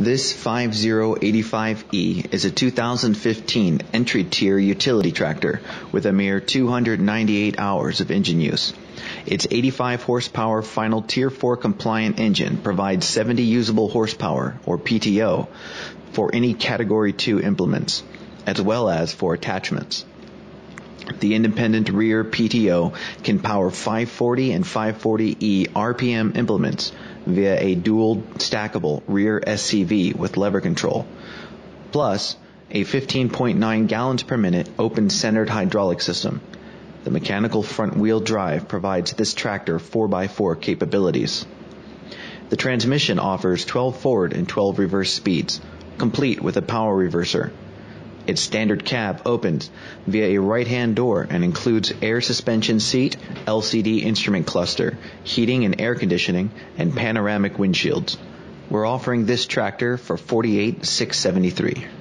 This 5085E is a 2015 entry tier utility tractor with a mere 298 hours of engine use. Its 85 horsepower final tier 4 compliant engine provides 70 usable horsepower or PTO for any category 2 implements as well as for attachments. The independent rear PTO can power 540 and 540E RPM implements via a dual stackable rear SCV with lever control, plus a 15.9 gallons per minute open centered hydraulic system. The mechanical front wheel drive provides this tractor 4x4 capabilities. The transmission offers 12 forward and 12 reverse speeds, complete with a power reverser. Its standard cab opens via a right-hand door and includes air suspension seat, LCD instrument cluster, heating and air conditioning, and panoramic windshields. We're offering this tractor for 48673.